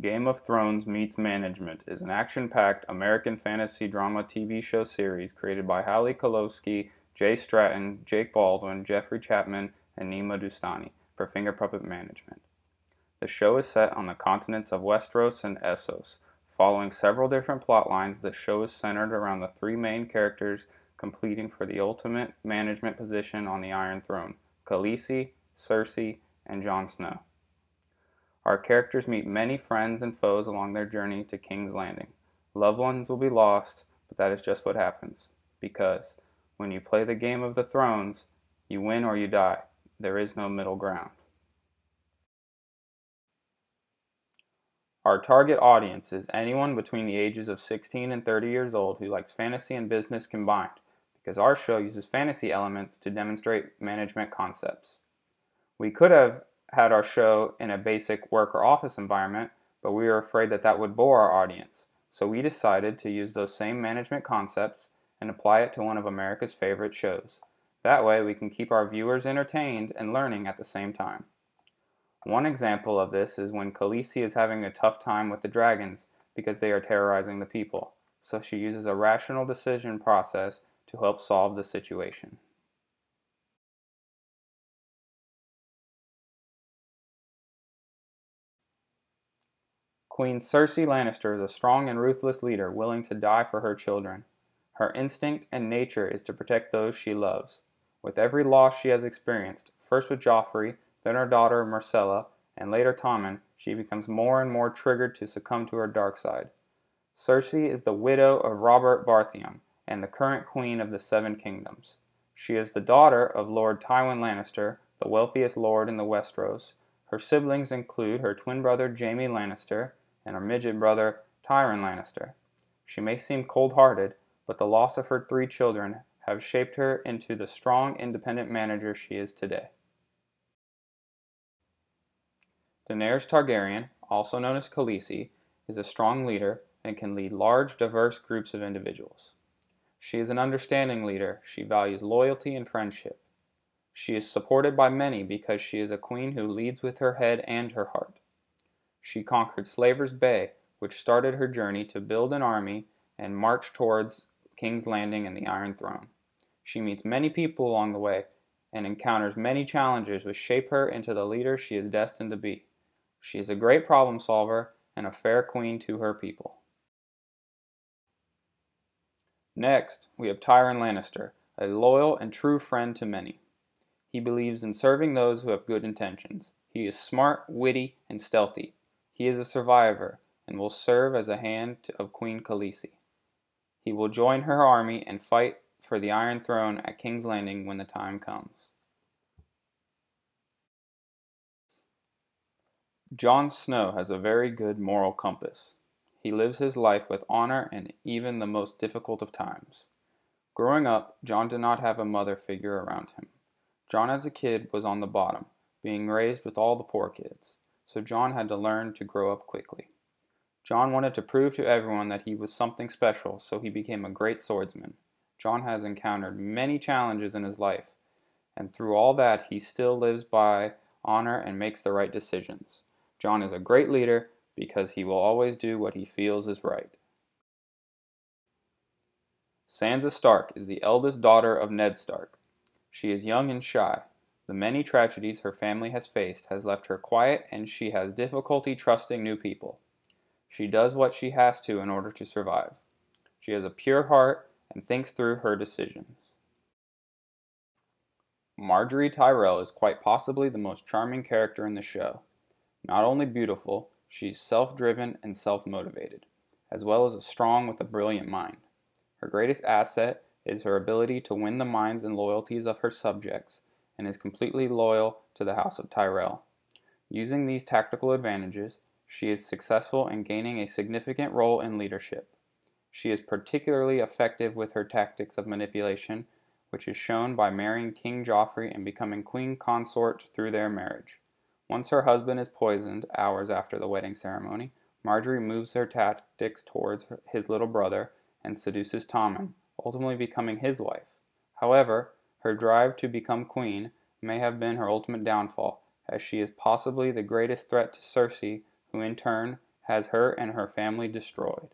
Game of Thrones Meets Management is an action-packed American fantasy drama TV show series created by Halle Kolowski, Jay Stratton, Jake Baldwin, Jeffrey Chapman, and Nima Dustani for Finger Puppet Management. The show is set on the continents of Westeros and Essos. Following several different plot lines, the show is centered around the three main characters competing for the ultimate management position on the Iron Throne Khaleesi, Cersei, and Jon Snow. Our characters meet many friends and foes along their journey to King's Landing. Loved ones will be lost, but that is just what happens. Because when you play the game of the thrones, you win or you die. There is no middle ground. Our target audience is anyone between the ages of 16 and 30 years old who likes fantasy and business combined, because our show uses fantasy elements to demonstrate management concepts. We could have had our show in a basic work or office environment, but we were afraid that that would bore our audience. So we decided to use those same management concepts and apply it to one of America's favorite shows. That way we can keep our viewers entertained and learning at the same time. One example of this is when Khaleesi is having a tough time with the dragons because they are terrorizing the people, so she uses a rational decision process to help solve the situation. Queen Cersei Lannister is a strong and ruthless leader willing to die for her children. Her instinct and nature is to protect those she loves. With every loss she has experienced, first with Joffrey, then her daughter Myrcella, and later Tommen, she becomes more and more triggered to succumb to her dark side. Cersei is the widow of Robert Baratheon and the current queen of the Seven Kingdoms. She is the daughter of Lord Tywin Lannister, the wealthiest lord in the Westeros. Her siblings include her twin brother Jaime Lannister, and her midget brother, Tyrion Lannister. She may seem cold-hearted, but the loss of her three children have shaped her into the strong, independent manager she is today. Daenerys Targaryen, also known as Khaleesi, is a strong leader and can lead large, diverse groups of individuals. She is an understanding leader. She values loyalty and friendship. She is supported by many because she is a queen who leads with her head and her heart. She conquered Slaver's Bay, which started her journey to build an army and march towards King's Landing and the Iron Throne. She meets many people along the way and encounters many challenges which shape her into the leader she is destined to be. She is a great problem solver and a fair queen to her people. Next, we have Tyrion Lannister, a loyal and true friend to many. He believes in serving those who have good intentions. He is smart, witty, and stealthy. He is a survivor and will serve as a hand of Queen Khaleesi. He will join her army and fight for the Iron Throne at King's Landing when the time comes. Jon Snow has a very good moral compass. He lives his life with honor in even the most difficult of times. Growing up, Jon did not have a mother figure around him. Jon as a kid was on the bottom, being raised with all the poor kids so Jon had to learn to grow up quickly. Jon wanted to prove to everyone that he was something special, so he became a great swordsman. Jon has encountered many challenges in his life, and through all that, he still lives by honor and makes the right decisions. Jon is a great leader because he will always do what he feels is right. Sansa Stark is the eldest daughter of Ned Stark. She is young and shy, the many tragedies her family has faced has left her quiet and she has difficulty trusting new people. She does what she has to in order to survive. She has a pure heart and thinks through her decisions. Margaery Tyrell is quite possibly the most charming character in the show. Not only beautiful, she's self-driven and self-motivated, as well as a strong with a brilliant mind. Her greatest asset is her ability to win the minds and loyalties of her subjects and is completely loyal to the House of Tyrell. Using these tactical advantages, she is successful in gaining a significant role in leadership. She is particularly effective with her tactics of manipulation, which is shown by marrying King Joffrey and becoming queen consort through their marriage. Once her husband is poisoned, hours after the wedding ceremony, Margaery moves her tactics towards his little brother and seduces Tommen, ultimately becoming his wife. However, her drive to become queen may have been her ultimate downfall, as she is possibly the greatest threat to Cersei, who in turn has her and her family destroyed.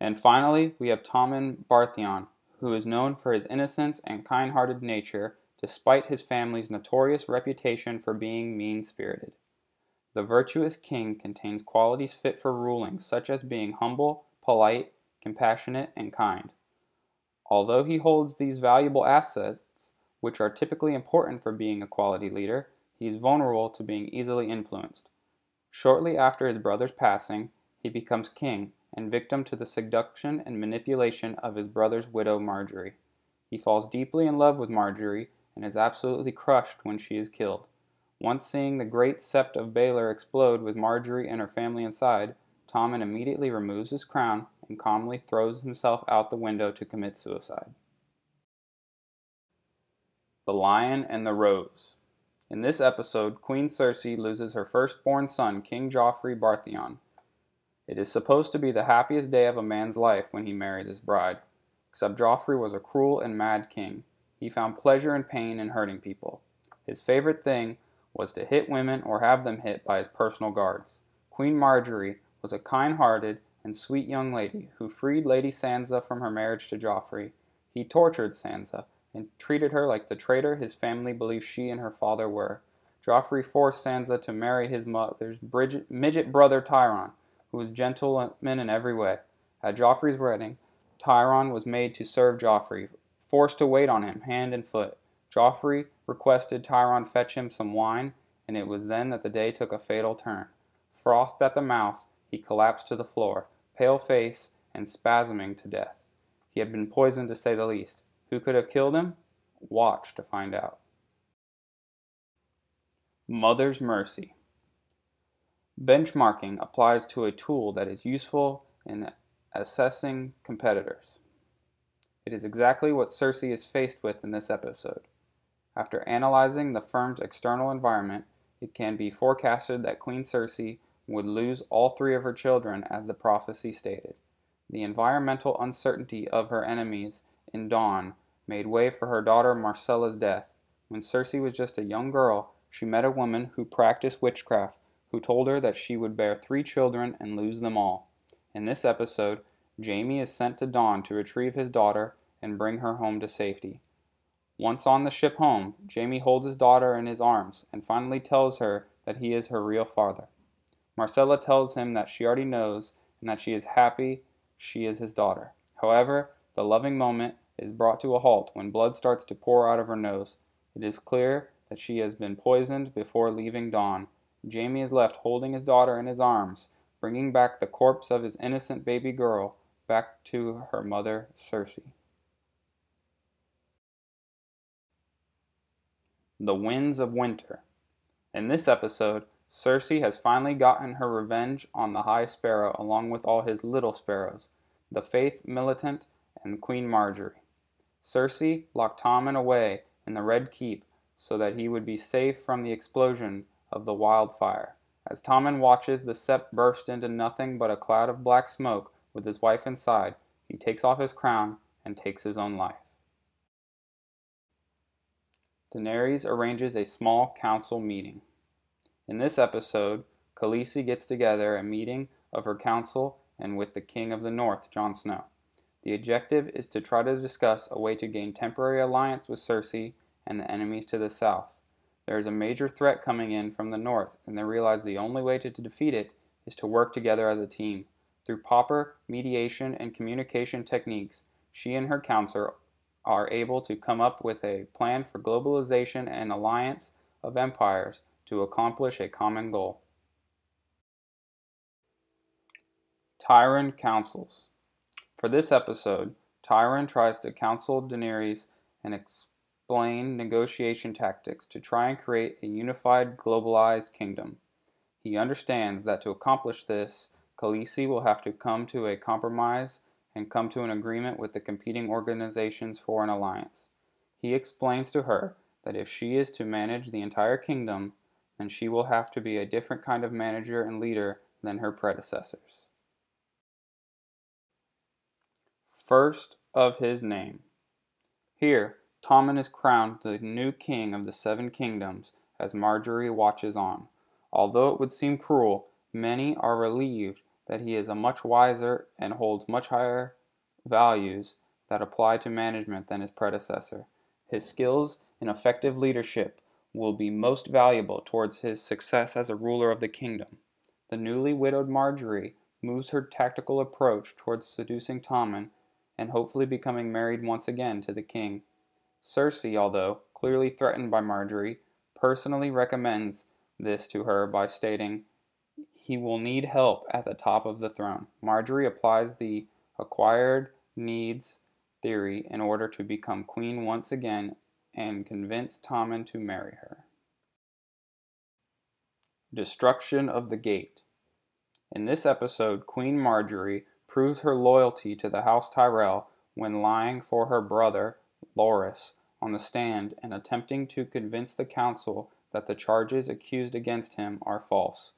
And finally, we have Tommen Baratheon, who is known for his innocence and kind hearted nature, despite his family's notorious reputation for being mean spirited. The virtuous king contains qualities fit for ruling, such as being humble, polite, compassionate, and kind. Although he holds these valuable assets, which are typically important for being a quality leader, he is vulnerable to being easily influenced. Shortly after his brother's passing, he becomes king and victim to the seduction and manipulation of his brother's widow Margaery. He falls deeply in love with Margaery and is absolutely crushed when she is killed. Once seeing the great sept of Baelor explode with Margaery and her family inside, Tommen immediately removes his crown and calmly throws himself out the window to commit suicide. The Lion and the Rose In this episode, Queen Cersei loses her firstborn son, King Joffrey Baratheon. It is supposed to be the happiest day of a man's life when he marries his bride, except Joffrey was a cruel and mad king. He found pleasure and pain in hurting people. His favorite thing was to hit women or have them hit by his personal guards. Queen Margaery was a kind-hearted and sweet young lady who freed Lady Sansa from her marriage to Joffrey. He tortured Sansa and treated her like the traitor his family believed she and her father were. Joffrey forced Sansa to marry his mother's Bridget, midget brother Tyrion, who was gentleman in every way. At Joffrey's wedding, Tyrion was made to serve Joffrey, forced to wait on him hand and foot. Joffrey requested Tyrion fetch him some wine, and it was then that the day took a fatal turn. Frothed at the mouth, he collapsed to the floor, pale face and spasming to death. He had been poisoned to say the least. Who could have killed him? Watch to find out. Mother's Mercy Benchmarking applies to a tool that is useful in assessing competitors. It is exactly what Cersei is faced with in this episode. After analyzing the firm's external environment, it can be forecasted that Queen Cersei would lose all three of her children as the prophecy stated. The environmental uncertainty of her enemies in Dorne made way for her daughter Myrcella's death. When Cersei was just a young girl, she met a woman who practiced witchcraft who told her that she would bear three children and lose them all. In this episode, Jaime is sent to Dorne to retrieve his daughter and bring her home to safety. Once on the ship home, Jaime holds his daughter in his arms and finally tells her that he is her real father. Myrcella tells him that she already knows and that she is happy she is his daughter. However, the loving moment is brought to a halt when blood starts to pour out of her nose. It is clear that she has been poisoned before leaving Dorne. Jaime is left holding his daughter in his arms, bringing back the corpse of his innocent baby girl back to her mother, Cersei. The Winds of Winter. In this episode, Cersei has finally gotten her revenge on the High Sparrow along with all his little sparrows, the Faith Militant and Queen Margaery. Cersei locked Tommen away in the Red Keep so that he would be safe from the explosion of the wildfire. As Tommen watches the sept burst into nothing but a cloud of black smoke with his wife inside, he takes off his crown and takes his own life. Daenerys arranges a small council meeting. In this episode, Khaleesi gets together a meeting of her council and with the King of the North, Jon Snow. The objective is to try to discuss a way to gain temporary alliance with Cersei and the enemies to the south. There is a major threat coming in from the north, and they realize the only way to, to defeat it is to work together as a team. Through proper mediation and communication techniques, she and her council are able to come up with a plan for globalization and alliance of empires to accomplish a common goal. Tyrion counsels. For this episode, Tyrion tries to counsel Daenerys and explain negotiation tactics to try and create a unified, globalized kingdom. He understands that to accomplish this, Khaleesi will have to come to a compromise and come to an agreement with the competing organizations for an alliance. He explains to her that if she is to manage the entire kingdom, then she will have to be a different kind of manager and leader than her predecessors. First of his name. Here, Tommen is crowned the new king of the seven kingdoms as Margaery watches on. Although it would seem cruel, many are relieved that he is a much wiser and holds much higher values that apply to management than his predecessor. His skills in effective leadership will be most valuable towards his success as a ruler of the kingdom. The newly widowed Margaery moves her tactical approach towards seducing Tommen and hopefully becoming married once again to the king. Cersei, although clearly threatened by Margaery, personally recommends this to her by stating he will need help at the top of the throne. Margaery applies the acquired needs theory in order to become queen once again and convince Tommen to marry her. Destruction of the Gate. In this episode, Queen Margaery proves her loyalty to the House Tyrell when lying for her brother, Loras, on the stand and attempting to convince the council that the charges accused against him are false.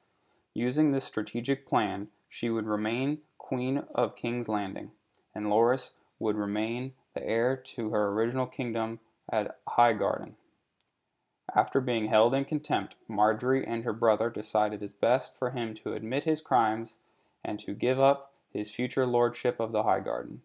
Using this strategic plan, she would remain Queen of King's Landing, and Loras would remain the heir to her original kingdom at Highgarden. After being held in contempt, Margaery and her brother decided it is best for him to admit his crimes and to give up his future lordship of the Highgarden.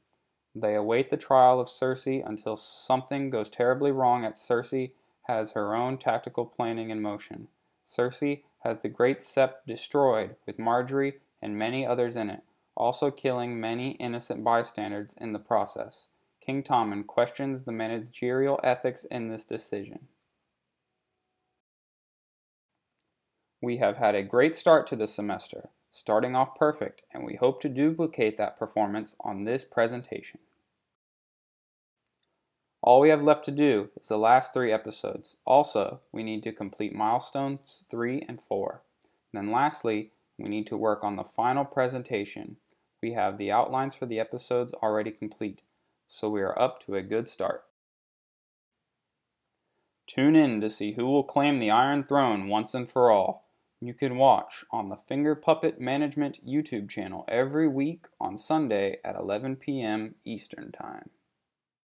They await the trial of Cersei until something goes terribly wrong at Cersei has her own tactical planning in motion. Cersei has the Great Sept destroyed, with Margaery and many others in it, also killing many innocent bystanders in the process. King Tommen questions the managerial ethics in this decision. We have had a great start to the semester, starting off perfect, and we hope to duplicate that performance on this presentation. All we have left to do is the last three episodes. Also, we need to complete milestones 3 and 4. then lastly, we need to work on the final presentation. We have the outlines for the episodes already complete, so we are up to a good start. Tune in to see who will claim the Iron Throne once and for all. You can watch on the Finger Puppet Management YouTube channel every week on Sunday at 11 p.m. Eastern Time.